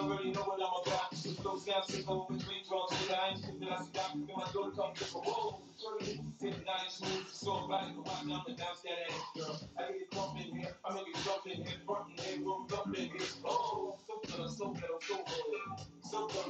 already know what I'm about. Those down, sick over drugs, and I ain't stupid. I stop, and my door come to a whoa.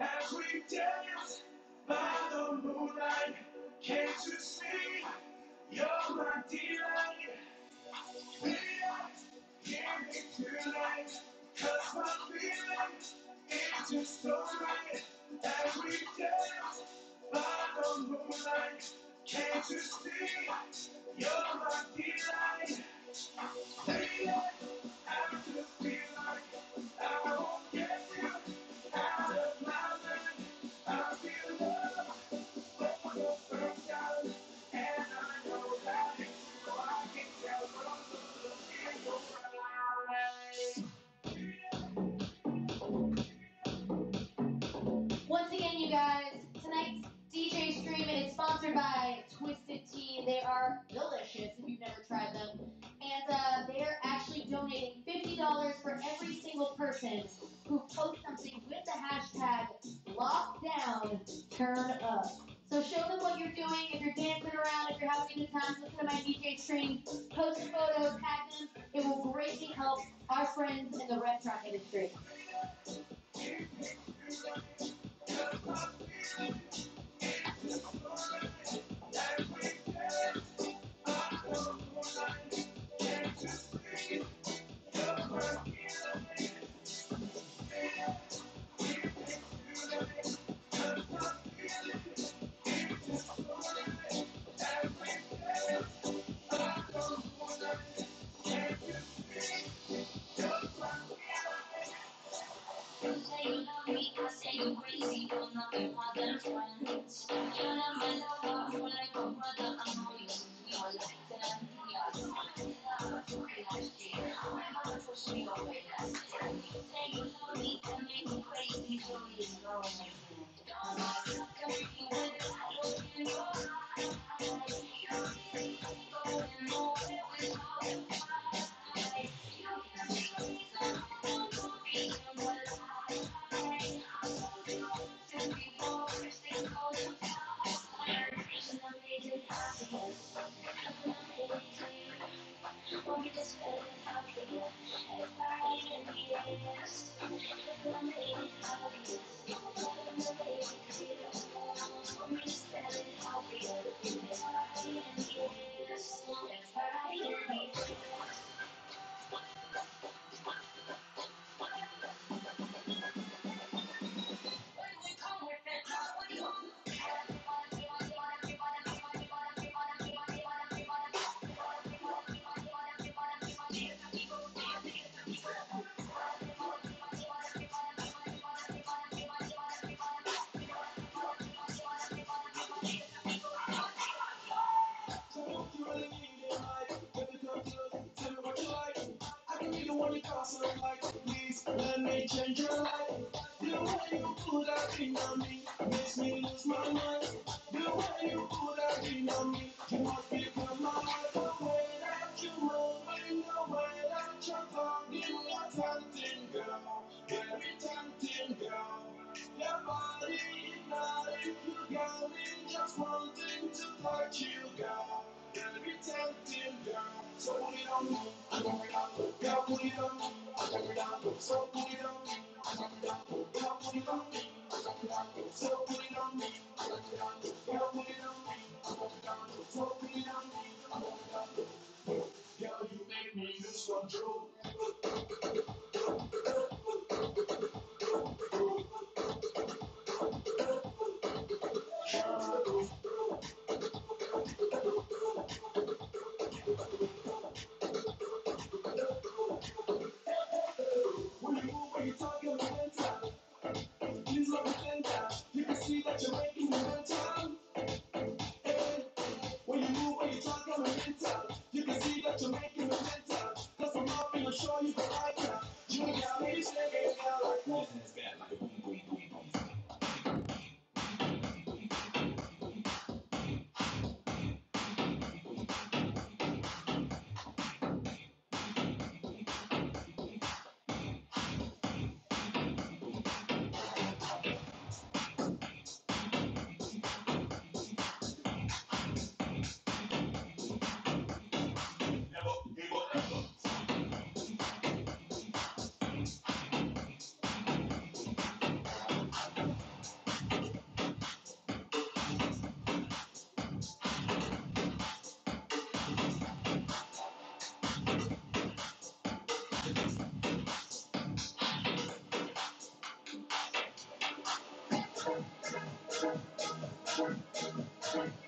as we dance by the moonlight. Can't you see you're my delight? Please hear me tonight, cause my feeling it's just alright as we dance by the moonlight. Can't you see you're my delight? Baby, I just feel like I won't person who posts something with the hashtag lockdown turn up. So show them what you're doing. If you're dancing around, if you're having a good time, listen to my DJ stream, post a photo, tag them. It will greatly help our friends in the restaurant industry. You love me, I say you're crazy, you're nothing more than friends. That on me makes me lose my mind. The way you put that thing on me, you must become my life. The way that you move and the way that you're talking, you're tempting, girl. Very tempting, girl. Your body hypnotic, you got me just wanting to touch you, girl. Girl, you make me lose control. to make you a mentor. Cause I'm up and I'll show you the light. Thank you.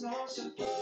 No not.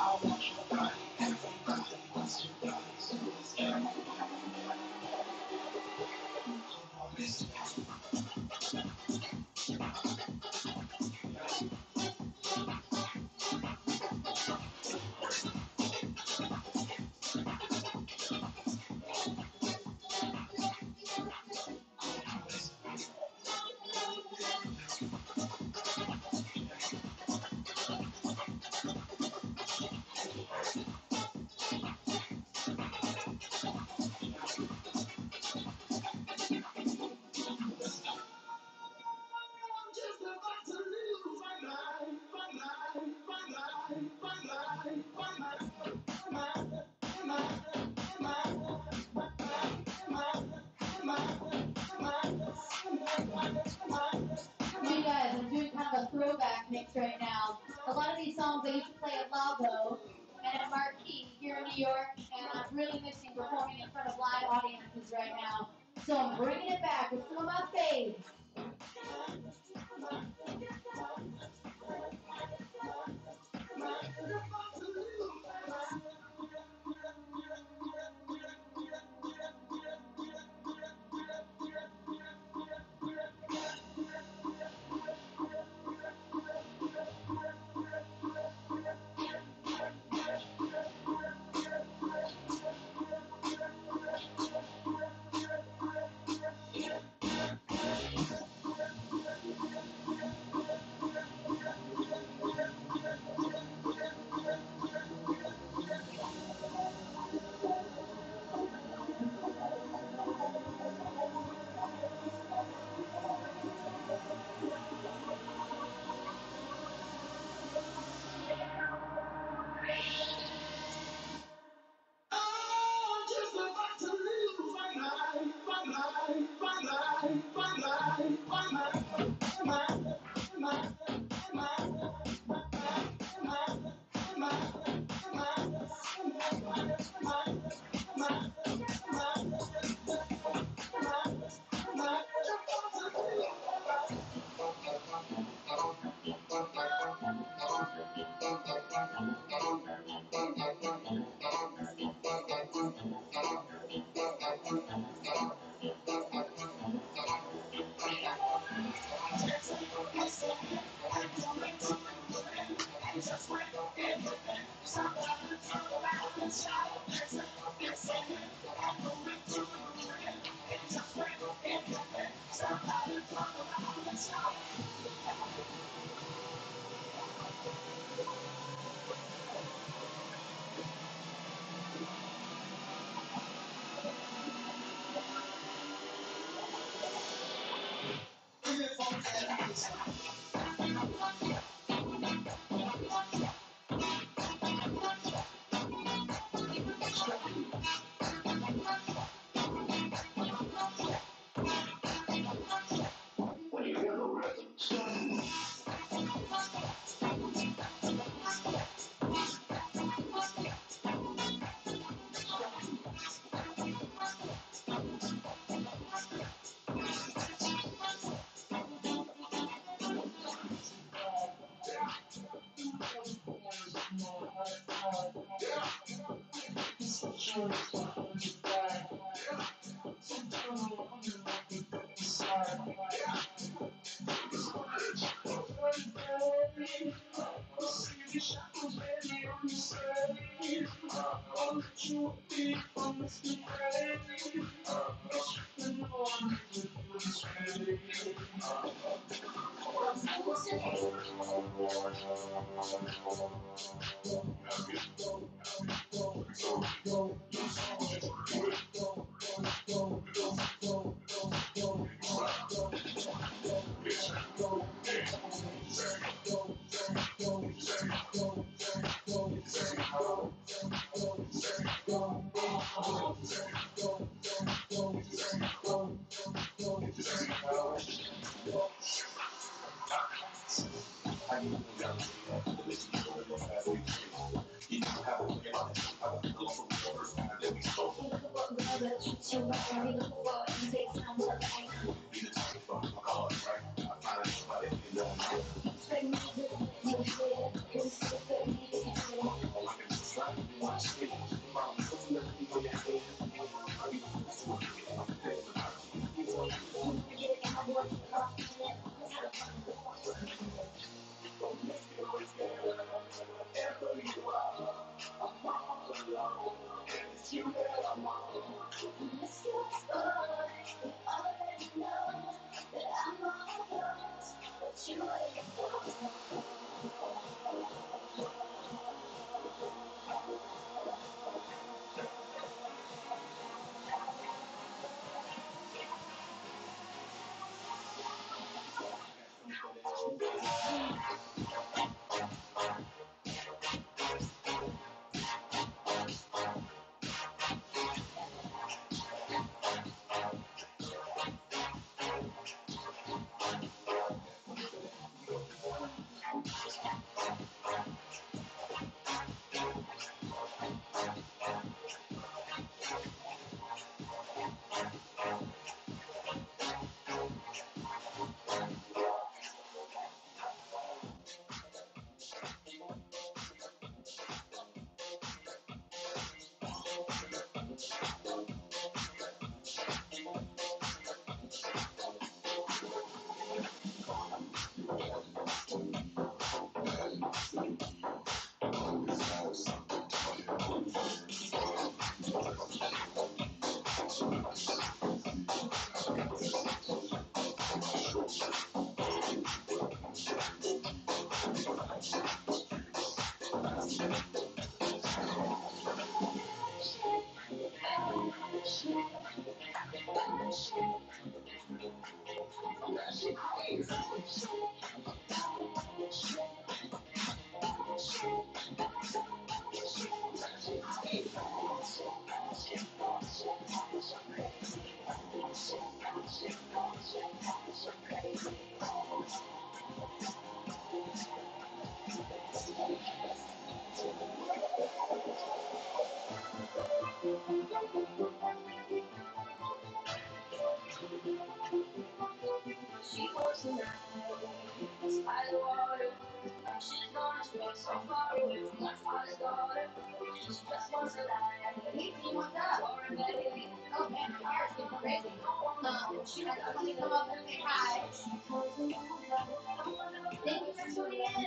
all the mix right now. A lot of these songs I used to play at Lavo and at Marquee here in New York, and I'm really missing performing in front of live audiences right now. So I'm bringing it back with some of my faves. Doesn't come up and say hi. Thank you for tuning in.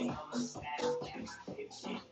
Thank you.